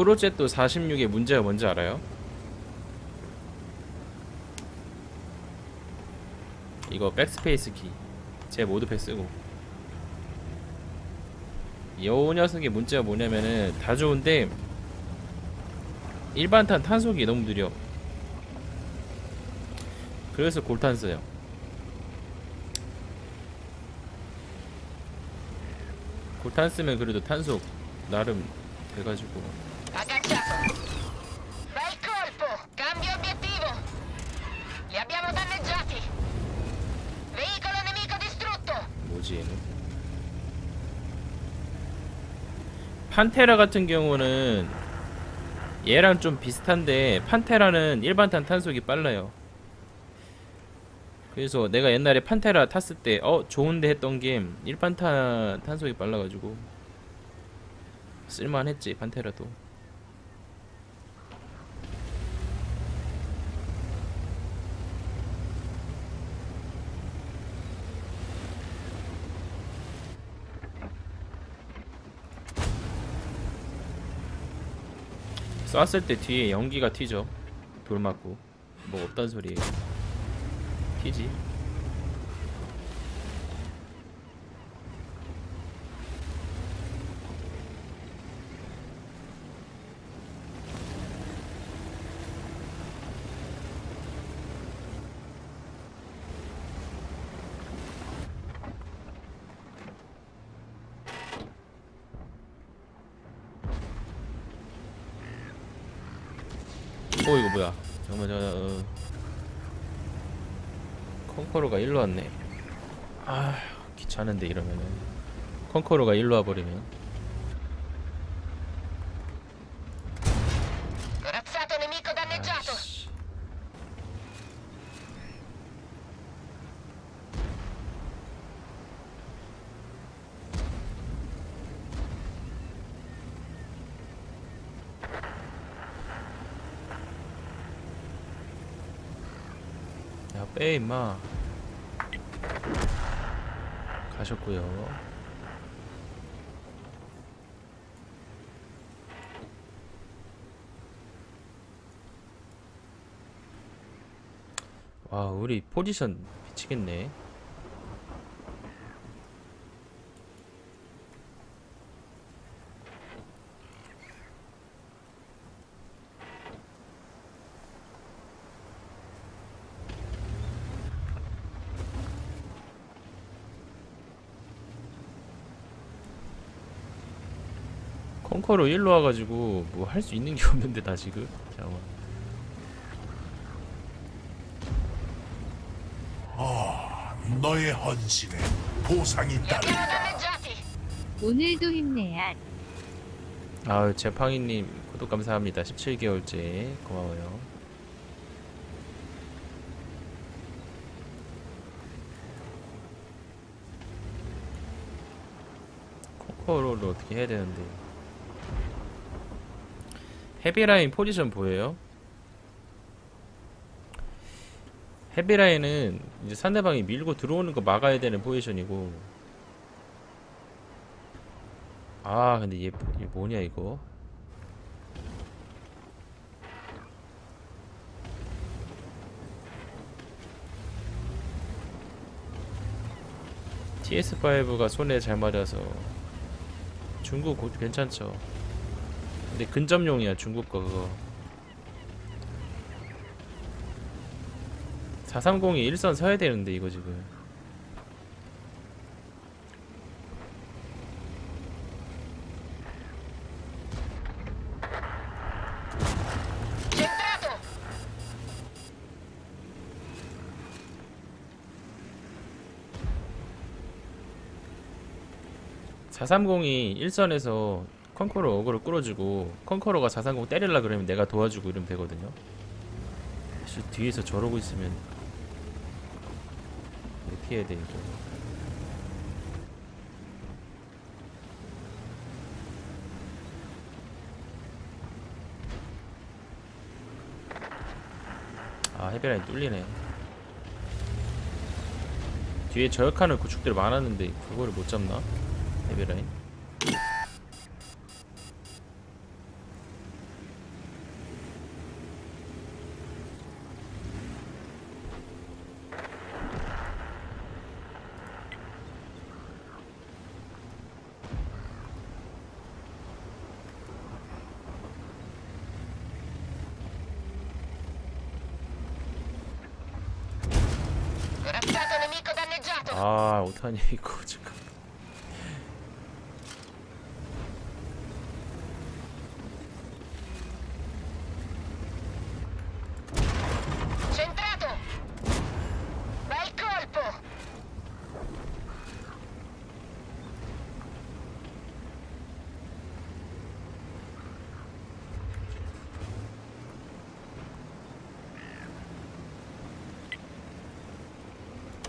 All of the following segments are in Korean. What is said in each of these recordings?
프로젝트 46의 문제가 뭔지 알아요? 이거 백스페이스 키. 제 모드패 쓰고. 요 녀석의 문제가 뭐냐면은 다 좋은데 일반탄 탄속이 너무 느려. 그래서 골탄 써요. 골탄 쓰면 그래도 탄속 나름 돼가지고 Agganciato. Bel colpo. Cambio obiettivo. Li abbiamo danneggiati. Veicolo nemico distrutto. 뭐지 얘는? 판테라 같은 경우는 얘랑 좀 비슷한데 판테라는 일반탄 탄속이 빨라요. 그래서 내가 옛날에 판테라 탔을 때 어 좋은데 했던 게 일반탄 탄속이 빨라가지고 쓸만했지 판테라도. 쐈을 때 뒤에 연기가 튀죠. 돌 맞고 뭐 없단 소리예요. 튀지. 어 이거 뭐야? 잠깐만 저 어. 컨커로가 일로 왔네. 아 귀찮은데 이러면은 컨커로가 일로 와버리면 Corazzato nemico danneggiato. 아이씨. 야빼 임마. 가셨고요. 와 우리 포지션 미치겠네 컨커로 일로 와가지고 뭐 할 수 있는 게 없는데 나 지금 잠깐만 너의 헌신에 보상이 따른다. danneggiati. 오늘도 힘내야 아유 제팡이님 구독 감사합니다 17개월째 고마워요 코코로를 어떻게 해야 되는데 헤비라인 포지션 보여요? 헤비라인은 이제 상대방이 밀고 들어오는 거 막아야 되는 포지션이고. 아 근데 얘, 얘 뭐냐 이거? TS5가 손에 잘 맞아서 중국 고- 괜찮죠 근데 근접용이야 중국 거 그거 430이 일선 서야 되는데 이거 지금 Centrato. 430이 일선에서 컨커러 어그로 끌어주고 컨커러가 430 때릴라 그러면 내가 도와주고 이러면 되거든요. 씨, 뒤에서 저러고 있으면 어떻게 해야 돼 이거? 아 헤비라인 뚫리네. 뒤에 저역하는 구축들 많았는데 그거를 못 잡나? 헤비라인 nemico danneggiato. 아 어떡하냐 이거 지금 Centrato. Bel colpo.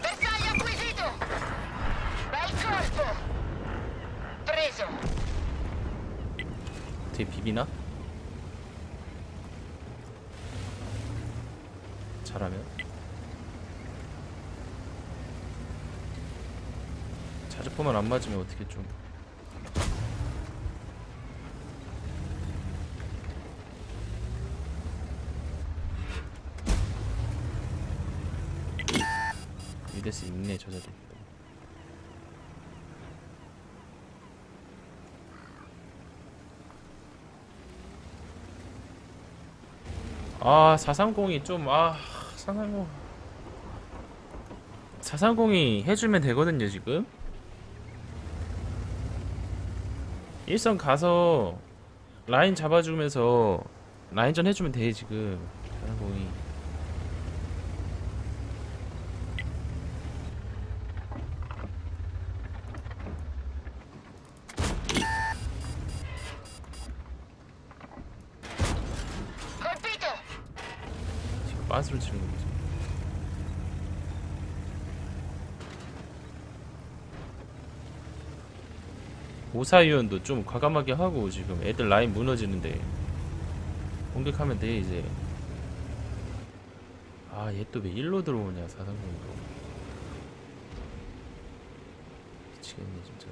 Bersaglio acquisito. Bel colpo. Preso. 어떻게 비비나? 잘하면? 자주포만 안 맞으면 어떻게 좀? 미데스 있네 저 자리 아 430이 좀아 430 430이 해주면 되거든요 지금. 일선 가서 라인 잡아주면서 라인전 해주면 돼 지금. 430이 빤스로 치는 거죠 오사위원도 좀 과감하게 하고 지금 애들 라인 무너지는데 공격하면 돼 이제. 아 얘 또 왜 일로 들어오냐 430으로. 미치겠네 진짜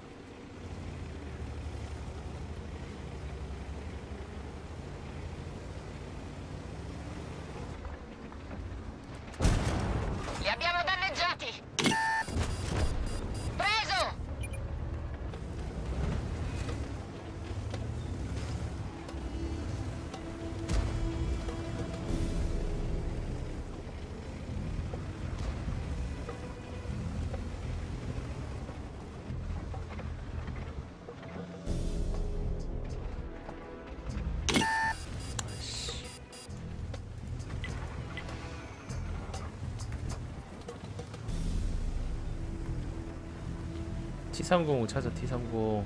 T305 찾아 T305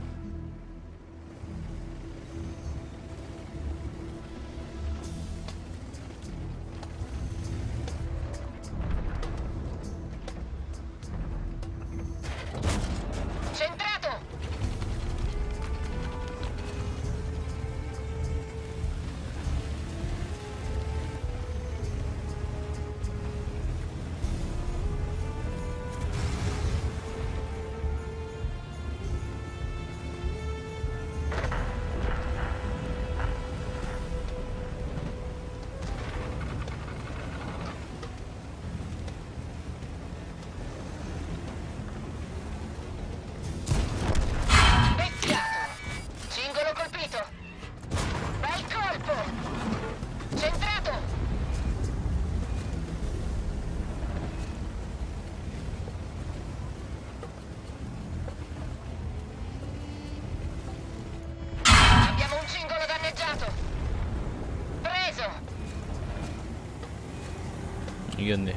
이겼네.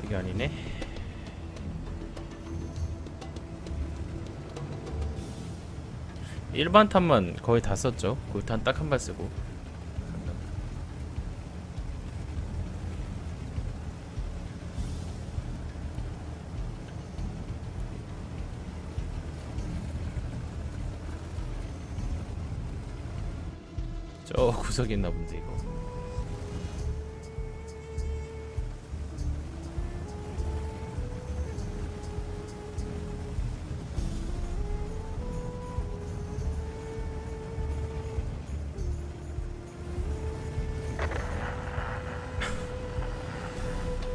그게 아니네. 일반 탄만 거의 다 썼죠. 골탄 딱 한 발 쓰고 저 구석에 있나 본데 이거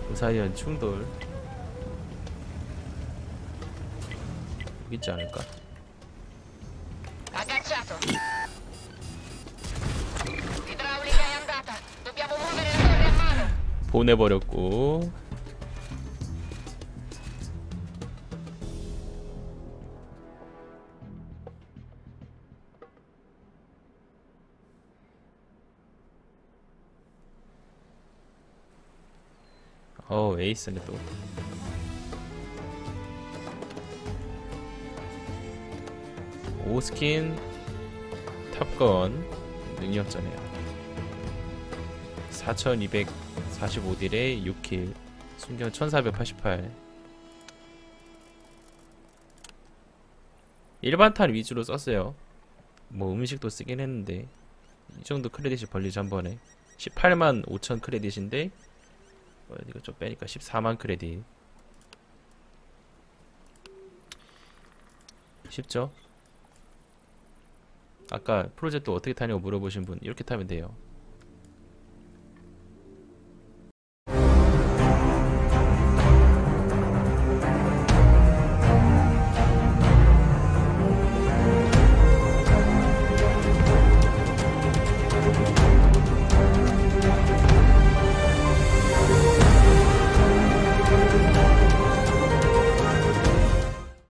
자이언 충돌 여기 있지 않을까? Agganciato. Idraulica 보내버렸고. 어 에이스네 또. 오스킨. 탑건. 능력자네요 4245딜에 6킬 순경 1488 일반탄 위주로 썼어요. 뭐 음식도 쓰긴 했는데 이 정도 크레딧이 벌리지 한 번에. 18만 5천 크레딧인데 어, 이거 좀 빼니까 14만 크레딧. 쉽죠? 아까 프로젝트 어떻게 타냐고 물어보신 분 이렇게 타면 돼요